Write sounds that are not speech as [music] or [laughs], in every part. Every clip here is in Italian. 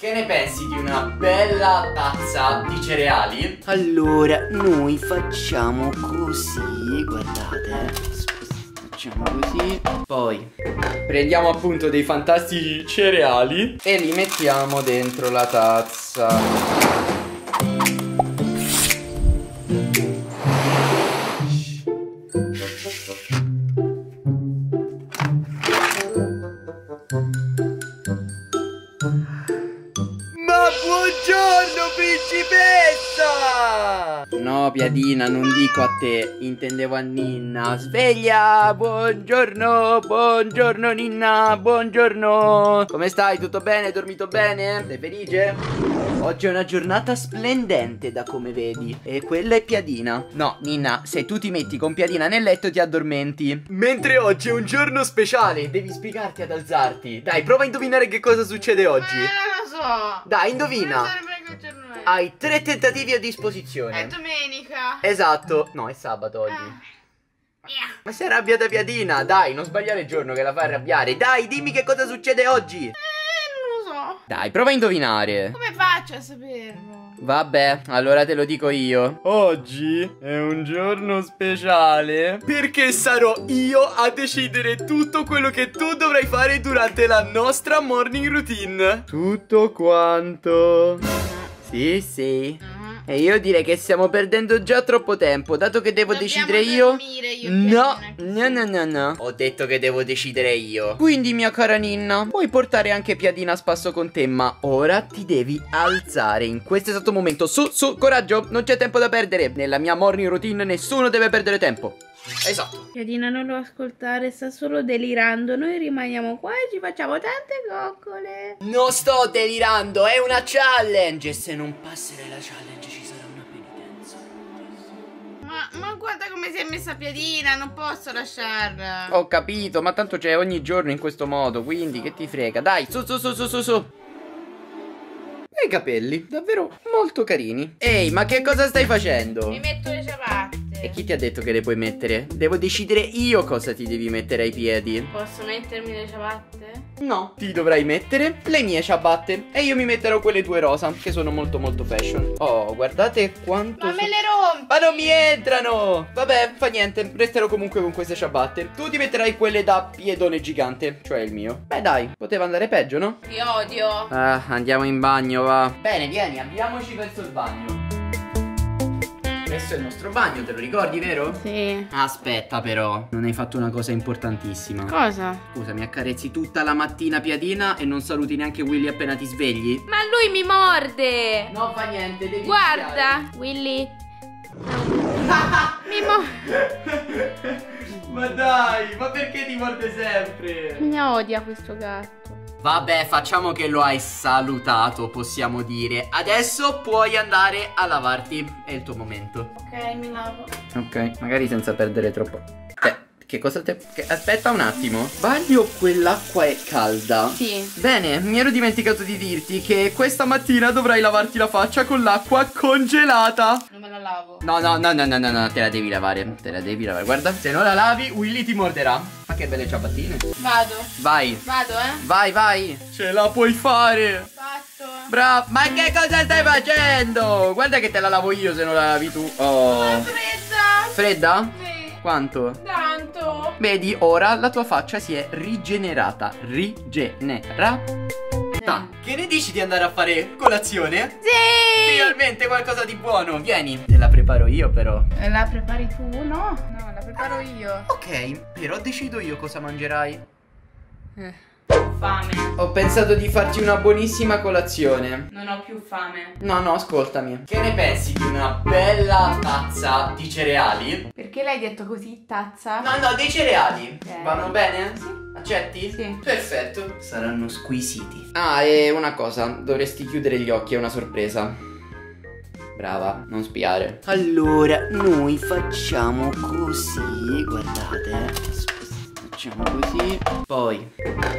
Che ne pensi di una bella tazza di cereali? Allora, noi facciamo così, guardate. Facciamo così. Poi prendiamo appunto dei fantastici cereali e li mettiamo dentro la tazza. No, Piadina, non dico a te, intendevo a Ninna. Sveglia, buongiorno, buongiorno Ninna, buongiorno. Come stai? Tutto bene? Hai dormito bene? Sei felice? Oggi è una giornata splendente da come vedi E quella è Piadina No, Ninna, se tu ti metti con Piadina nel letto ti addormenti Mentre oggi è un giorno speciale, devi spiegarti ad alzarti. Dai, prova a indovinare che cosa succede oggi. Eh, non lo so. Dai, indovina. Hai tre tentativi a È disposizione. Domenica. Esatto. No, è sabato oggi. Ah. Via. Ma sei arrabbiata Piadina, dai, non sbagliare il giorno che la fai arrabbiare. Dai, dimmi che cosa succede oggi. Eh, non lo so. Dai, prova a indovinare. Come faccio a saperlo? Vabbè, allora te lo dico io. Oggi è un giorno speciale perché sarò io a decidere tutto quello che tu dovrai fare durante la nostra morning routine. Tutto quanto. Sì, sì. E io direi che stiamo perdendo già troppo tempo Dato che devo Dobbiamo decidere io. dormire, io No, no, no, no, no. Ho detto che devo decidere io. Quindi mia cara Ninna Puoi portare anche Piadina a spasso con te Ma ora ti devi alzare. In questo esatto momento. Su, su, coraggio Non c'è tempo da perdere. Nella mia morning routine nessuno deve perdere tempo Esatto. Piadina non lo ascoltare, sta solo delirando. Noi rimaniamo qua e ci facciamo tante coccole. Non sto delirando È una challenge E se non passerai la challenge ci sarà una penitenza Ma, ma guarda come si è messa Piadina, non posso lasciarla. Ho capito Ma tanto c'è ogni giorno in questo modo Quindi che ti frega Dai su su su su su su E i capelli Davvero molto carini Ehi ma che cosa stai facendo? Mi metto le ciabatte. E chi ti ha detto che le puoi mettere? Devo decidere io cosa ti devi mettere ai piedi. Posso mettermi le ciabatte? No, ti dovrai mettere le mie ciabatte. E io mi metterò quelle tue rosa, che sono molto molto fashion. Oh, guardate quanto. Ma me le rompi! Ma non mi entrano! Vabbè, fa niente, resterò comunque con queste ciabatte. Tu ti metterai quelle da piedone gigante, cioè il mio. Beh, dai, poteva andare peggio, no? Ti odio. Ah, andiamo in bagno, va. Bene, vieni, avviamoci verso il bagno. Questo è il nostro bagno, te lo ricordi, vero? Sì. Aspetta però, non hai fatto una cosa importantissima. Cosa? Scusa, mi accarezzi tutta la mattina piadina e non saluti neanche Willy appena ti svegli? Ma lui mi morde! No, fa niente, devi Guarda, Willy. [laughs] mi morde. ma dai, ma perché ti morde sempre? Mi odia questo gatto. Vabbè, facciamo che lo hai salutato, possiamo dire. Adesso puoi andare a lavarti. È il tuo momento. Ok, mi lavo. Ok, magari senza perdere troppo. Eh, che cosa te... che- Aspetta un attimo. Sbaglio, quell'acqua è calda. Sì. Bene, mi ero dimenticato di dirti che questa mattina dovrai lavarti la faccia con l'acqua congelata. Non me la lavo. No, no, no, no, no, no, no, te la devi lavare. Te la devi lavare. Guarda, Se non la lavi, Willy ti morderà. Ma che belle ciabattine. Vado. vai. Vado, eh. Vai, vai. Ce la puoi fare. Fatto. Bravo. Ma che cosa stai facendo? Guarda che te la lavo io se non la lavi tu. Oh. Fredda. Fredda? Sì. Quanto? Tanto. Vedi, ora la tua faccia si è rigenerata. Rigenerata. Che ne dici di andare a fare colazione? Sì! Finalmente qualcosa di buono, vieni. Te la preparo io però. E la prepari tu? No. No, la preparo io. Ok, però decido io cosa mangerai. Ho fame. Ho pensato di farti una buonissima colazione. Non ho più fame. No, no, ascoltami. Che ne pensi di una bella tazza di cereali? Perché l'hai detto così, tazza? No, no, dei cereali. Ok. Vanno bene? Sì. Accetti? Sì. Perfetto. Saranno squisiti. Ah, e una cosa, dovresti chiudere gli occhi, è una sorpresa. Brava, non spiare. Allora, noi facciamo così, guardate. Facciamo così. Poi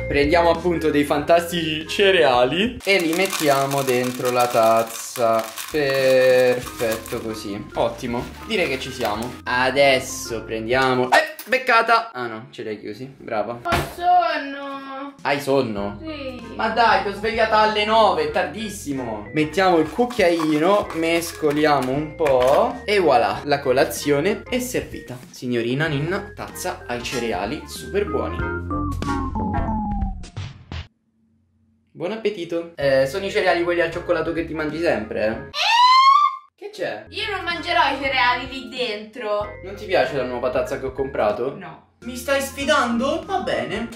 Prendiamo appunto dei fantastici cereali. e li mettiamo dentro la tazza. Perfetto così. Ottimo. Direi che ci siamo. Adesso prendiamo. Eh, beccata. Ah no, ce li hai chiusi. Brava. Ho sonno. Hai sonno? Sì. Ma dai, ti ho svegliata alle 9, è tardissimo. Mettiamo il cucchiaino, mescoliamo un po' e voilà, la colazione è servita. Signorina Ninna, tazza ai cereali super buoni. Buon appetito. Eh, sono i cereali quelli al cioccolato che ti mangi sempre, eh? C'è? Io non mangerò i cereali lì dentro. Non ti piace la nuova tazza che ho comprato? No. Mi stai sfidando? Va bene.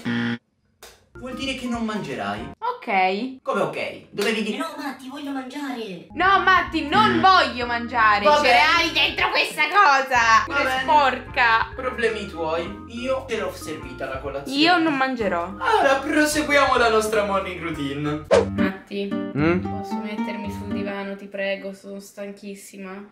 Vuol dire che non mangerai. Ok. Come ok? Dovevi dire No, Matti, voglio mangiare. No, Matti, non voglio mangiare Va i cereali dentro questa cosa. Va Pure bene. sporca. Problemi tuoi. Io te l'ho servita la colazione. Io non mangerò. Allora proseguiamo la nostra morning routine. Matti, Mm? posso mettermi sul divano, ti prego, sono stanchissima.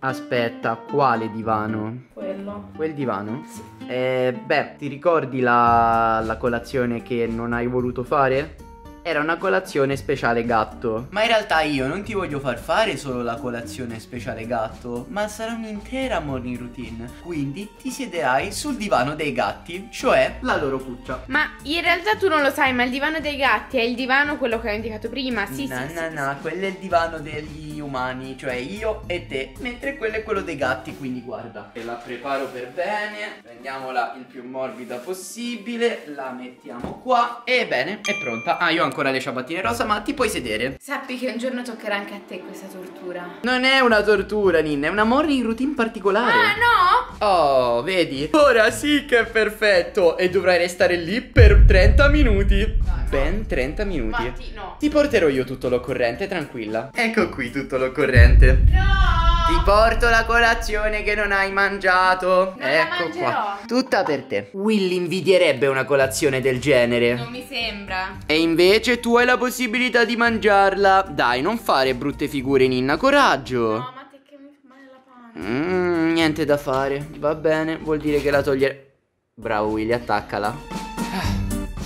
Aspetta, quale divano? Quello. Quel divano? Eh, beh, ti ricordi la, la colazione che non hai voluto fare? Era una colazione speciale gatto. Ma in realtà io non ti voglio far fare solo la colazione speciale gatto, ma sarà un'intera morning routine. Quindi ti siederai sul divano dei gatti, cioè la loro cuccia. Ma in realtà tu non lo sai, ma il divano dei gatti è il divano quello che ho indicato prima. Sì, no, sì, no, sì, no, quello è il divano degli umani, cioè io e te, mentre quello è quello dei gatti, quindi guarda. E la preparo per bene, prendiamola il più morbida possibile, la mettiamo qua e bene, è pronta. Ah, io ho ancora le ciabattine rosa, ma ti puoi sedere. Sappi che un giorno toccherà anche a te questa tortura. Non è una tortura, Ninna, è una morning routine particolare. Ah, no? Oh, vedi? Ora sì che è perfetto e dovrai restare lì per 30 minuti. Ben 30 minuti. Matti, no. Ti porterò io tutto l'occorrente, tranquilla. Ecco qui tutto l'occorrente. No! Ti porto la colazione che non hai mangiato. Non ecco qua. Tutta per te. Willy invidierebbe una colazione del genere. Non mi sembra. E invece tu hai la possibilità di mangiarla. Dai, non fare brutte figure, Ninna, coraggio. No, Matti, che mi fa male la pancia. Mm, niente da fare. Va bene, vuol dire che la togliere. Bravo Willy, attaccala.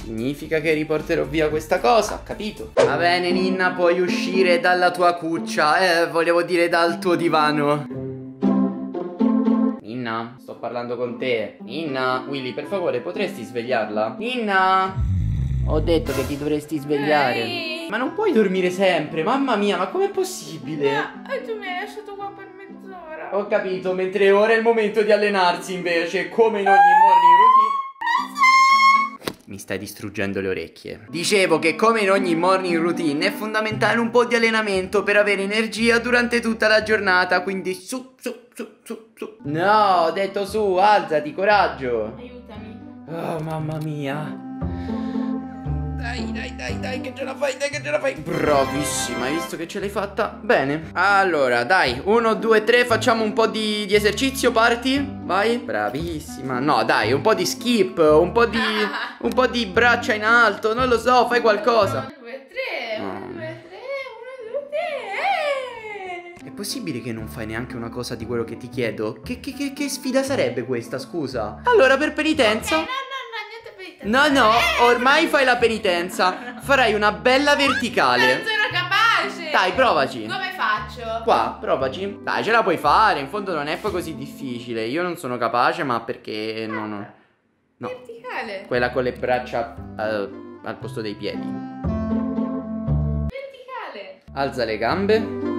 Significa che riporterò via questa cosa, capito? Va bene, Ninna, puoi uscire dalla tua cuccia. Eh, volevo dire dal tuo divano. Ninna, sto parlando con te. Ninna, Willy, per favore, potresti svegliarla? Ninna! Ho detto che ti dovresti svegliare. Ehi. Ma non puoi dormire sempre, mamma mia, ma com'è possibile? E tu mi hai lasciato qua per mezz'ora. Ho capito, mentre ora è il momento di allenarsi invece, come in ogni morning routine. Mi stai distruggendo le orecchie. Dicevo che come in ogni morning routine è fondamentale un po' di allenamento per avere energia durante tutta la giornata, quindi su, su, su, su, su. No, ho detto su, alzati, coraggio. Aiutami. Oh, mamma mia. Dai, dai, dai, dai, che ce la fai, dai, che ce la fai. Bravissima, hai visto che ce l'hai fatta? Bene. Allora, dai, uno, due, tre, facciamo un po' di, di esercizio, parti. Vai. Bravissima. No, dai, un po' di skip, un po' di. [laughs] un po' di braccia in alto, non lo so, fai qualcosa. 1, 2, 3, No. 1, 2, 3, 1, 2, 3. È possibile che non fai neanche una cosa di quello che ti chiedo? Che, che- che- che sfida sarebbe questa, scusa? Allora, per penitenza. Eh, no, no, no, No, ormai fai la penitenza. [laughs] Farai una bella Non verticale. sono capace. Dai, provaci. Come faccio? Qua, provaci. Dai, ce la puoi fare. In fondo non è poi così difficile. Io non sono capace, ma perché non ho. No, Verticale. quella con le braccia eh, al posto dei piedi. Verticale. Alza le gambe.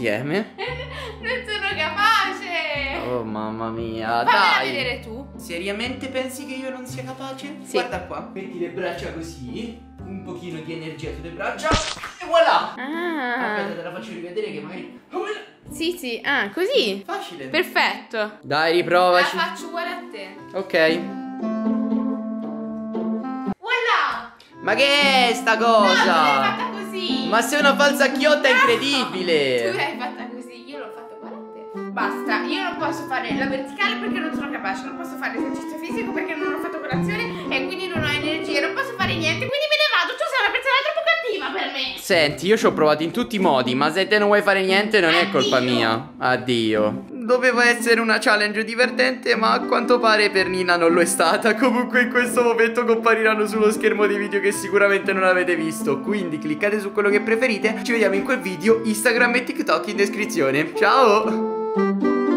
Insieme. [laughs] Non sono capace. Oh, mamma mia. Fammela Dai. vedere tu. Seriamente pensi che io non sia capace? Sì. Guarda qua, metti le braccia così, un pochino di energia sulle braccia e voilà! Aspetta, Ah. te la faccio rivedere che magari... Sì, sì. Ah, così. Facile! Perfetto. Dai, La riprovaci. faccio uguale a te. Ok. Voilà. Ma che è sta No, cosa? fatta così. Ma sei una falsa chiotta Tu incredibile! l'hai fatta così, io l'ho fatto uguale a te. Basta, io non posso fare la verticale perché non sono capace, non posso fare esercizio fisico perché non ho fatto colazione e quindi non ho energia, non posso fare niente, quindi me ne vado. Tu sei una persona troppo cattiva per me. Senti, io ci ho provato in tutti i modi, ma se te non vuoi fare niente non è colpa Addio. mia. Addio. Doveva essere una challenge divertente, ma a quanto pare per Nina non lo è stata. [laughs] Comunque in questo momento compariranno sullo schermo dei video che sicuramente non avete visto. Quindi cliccate su quello che preferite. Ci vediamo in quel video, Instagram e TikTok in descrizione. Ciao!